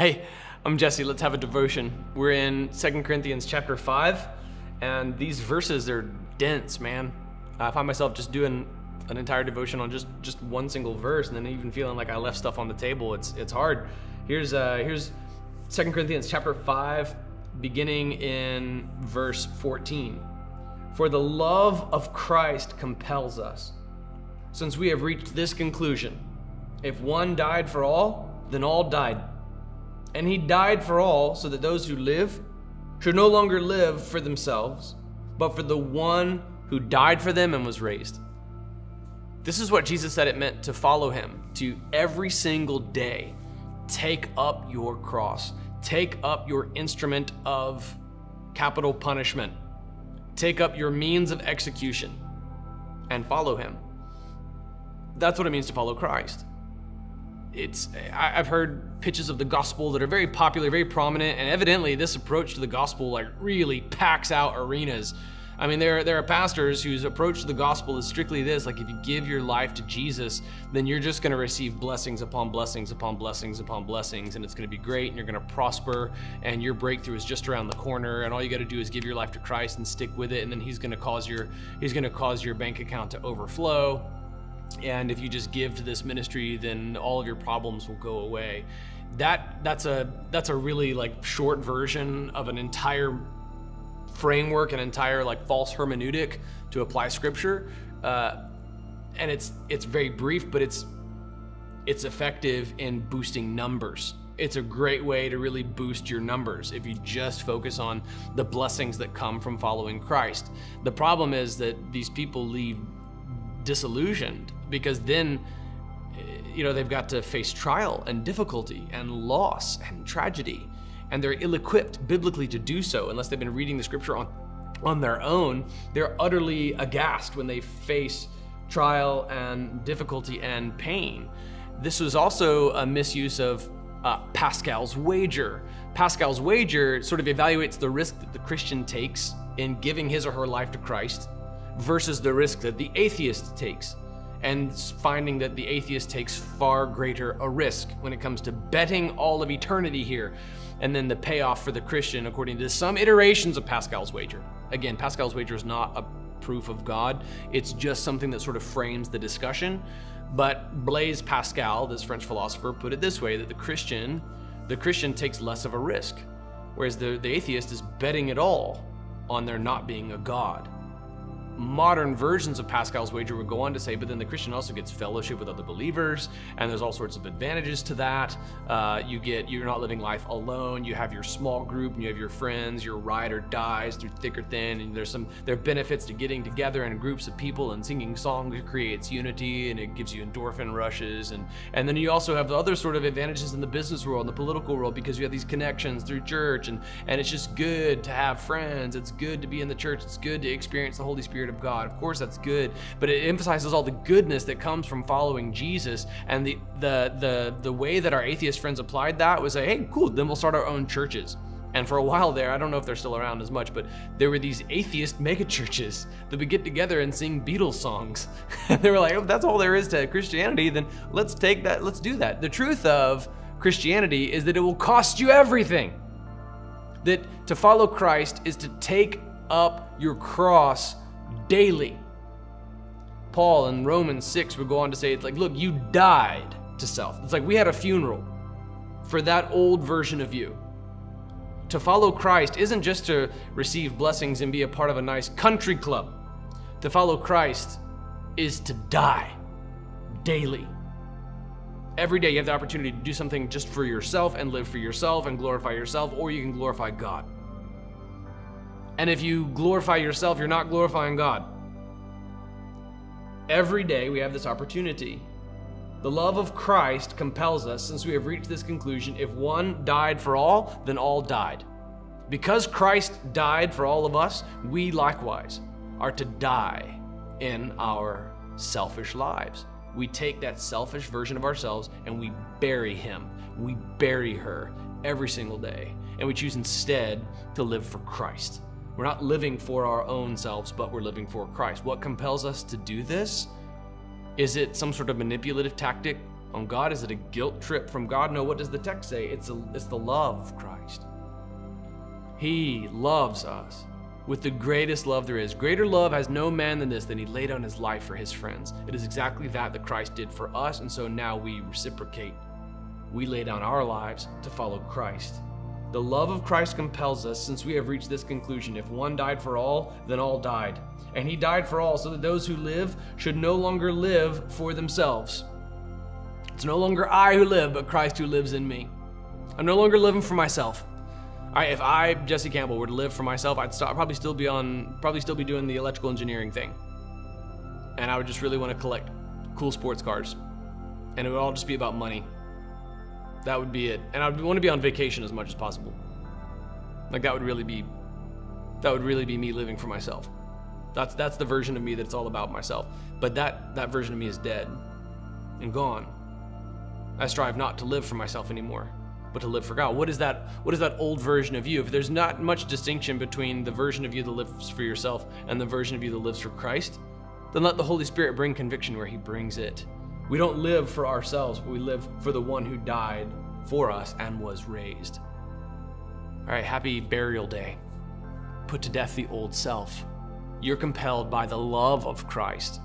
Hey, I'm Jesse. Let's have a devotion. We're in 2 Corinthians chapter 5, and these verses are dense, man. I find myself just doing an entire devotion on just just one single verse, and then even feeling like I left stuff on the table. It's it's hard. Here's uh here's 2 Corinthians chapter 5, beginning in verse 14. For the love of Christ compels us, since we have reached this conclusion: if one died for all, then all died. And he died for all, so that those who live should no longer live for themselves, but for the one who died for them and was raised. This is what Jesus said it meant to follow him, to every single day take up your cross, take up your instrument of capital punishment, take up your means of execution, and follow him. That's what it means to follow Christ it's I, have heard pitches of the gospel that are very popular, very prominent, and evidently this approach to the gospel like really packs out arenas. I mean, there, there are pastors whose approach to the gospel is strictly this like, if you give your life to Jesus, then you're just going to receive blessings upon blessings upon blessings upon blessings, and it's going to be great, and you're going to prosper, and your breakthrough is just around the corner, and all you got to do is give your life to Christ and stick with it, and then He's to cause your He's going to cause your bank account to overflow and if you just give to this ministry then all of your problems will go away. That that's a that's a really like short version of an entire framework an entire like false hermeneutic to apply scripture. Uh, and it's it's very brief but it's it's effective in boosting numbers. It's a great way to really boost your numbers if you just focus on the blessings that come from following Christ. The problem is that these people leave disillusioned because then you know they've got to face trial and difficulty and loss and tragedy. And they're ill-equipped biblically to do so unless they've been reading the scripture on on their own. They're utterly aghast when they face trial and difficulty and pain. This was also a misuse of uh, pascal's wager. Pascal's wager sort of evaluates the risk that the christian takes in giving his or her life to christ versus the risk that the atheist takes and finding that the atheist takes far greater a risk when it comes to betting all of eternity here. And then the payoff for the Christian, according to some iterations of Pascal's wager. Again, Pascal's wager is not a proof of God, it's just something that sort of frames the discussion. But Blaise Pascal, this French philosopher, put it this way that the Christian, the Christian takes less of a risk, whereas the, the atheist is betting it all on there not being a God modern versions of Pascal's wager would go on to say, but then the Christian also gets fellowship with other believers, and there's all sorts of advantages to that. Uh, you get you're not living life alone. You have your small group, and you have your friends. Your ride or dies through thick or thin, and there's some there are benefits to getting together in groups of people and singing songs. It creates unity, and it gives you endorphin rushes, and and then you also have the other sort of advantages in the business world, in the political world, because you have these connections through church, and and it's just good to have friends. It's good to be in the church. It's good to experience the Holy Spirit of God. Of course, that's good, but it emphasizes all the goodness that comes from following Jesus. And the the the the way that our atheist friends applied that was say, hey, cool, then we'll start our own churches. And for a while there, I don't know if they're still around as much, but there were these atheist mega churches that would get together and sing Beatles songs. and they were like, oh, that's all there is to Christianity, then let's take that, let's do that. The truth of Christianity is that it will cost you everything. That to follow Christ is to take up your cross daily. Paul in Romans 6 would go on to say, it's like, look, you died to self. It's like we had a funeral for that old version of you. To follow Christ isn't just to receive blessings and be a part of a nice country club. To follow Christ is to die daily. Every day you have the opportunity to do something just for yourself and live for yourself and glorify yourself, or you can glorify God. And if you glorify yourself, you're not glorifying God. Every day we have this opportunity. The love of Christ compels us, since we have reached this conclusion if one died for all, then all died. Because Christ died for all of us, we likewise are to die in our selfish lives. We take that selfish version of ourselves and we bury him. We bury her every single day. And we choose instead to live for Christ. We're not living for our own selves, but we're living for Christ. What compels us to do this? Is it some sort of manipulative tactic? on God? Is it a guilt trip from God? No, what does the text say? It's, a, it's the love of Christ. He loves us with the greatest love there is. Greater love has no man than this, than he laid down his life for his friends. It is exactly that that Christ did for us, and so now we reciprocate. We lay down our lives to follow Christ. The love of Christ compels us, since we have reached this conclusion if one died for all, then all died. And he died for all, so that those who live should no longer live for themselves. It's no longer I who live, but Christ who lives in me. I'm no longer living for myself. I, if I, Jesse Campbell, were to live for myself, I'd, probably still be on, probably still be doing the electrical engineering thing, and I would just really want to collect cool sports cars, and it would all just be about money. That would be it, and I'd want to be on vacation as much as possible. Like that would really be, that would really be me living for myself. That's that's the version of me that's all about myself. But that that version of me is dead and gone. I strive not to live for myself anymore but to live for God. What is that what is that old version of you? If there's not much distinction between the version of you that lives for yourself and the version of you that lives for Christ, then let the Holy Spirit bring conviction where he brings it. We don't live for ourselves, but we live for the one who died for us and was raised. All right, happy burial day. Put to death the old self. You're compelled by the love of Christ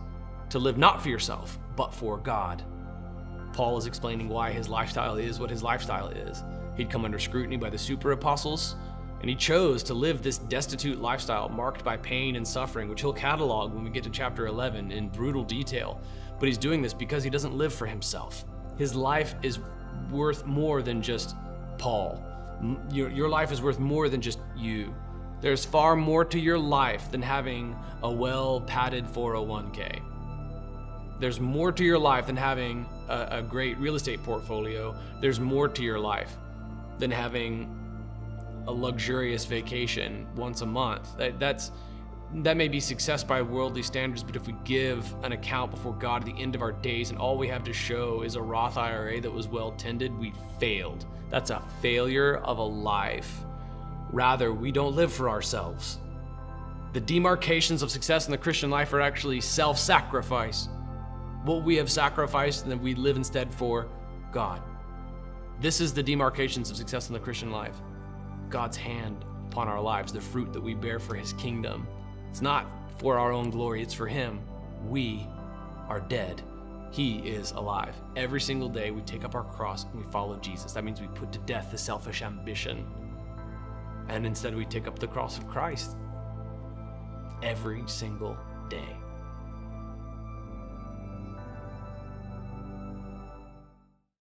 to live not for yourself, but for God. Paul is explaining why his lifestyle is what his lifestyle is. He'd come under scrutiny by the super apostles, and he chose to live this destitute lifestyle marked by pain and suffering, which he'll catalog when we get to chapter 11 in brutal detail. But he's doing this because he doesn't live for himself. His life is worth more than just Paul. Your, your life is worth more than just you. There's far more to your life than having a well padded 401k. There's more to your life than having a, a great real estate portfolio. There's more to your life than having a luxurious vacation once a month. That, that's that may be success by worldly standards, but if we give an account before God at the end of our days and all we have to show is a Roth IRA that was well tended, we failed. That's a failure of a life. Rather, we don't live for ourselves. The demarcations of success in the Christian life are actually self sacrifice what we have sacrificed and then we live instead for God. This is the demarcations of success in the Christian life. God's hand upon our lives, the fruit that we bear for his kingdom. It's not for our own glory, it's for him. We are dead. He is alive. Every single day we take up our cross and we follow Jesus. That means we put to death the selfish ambition. And instead we take up the cross of Christ every single day.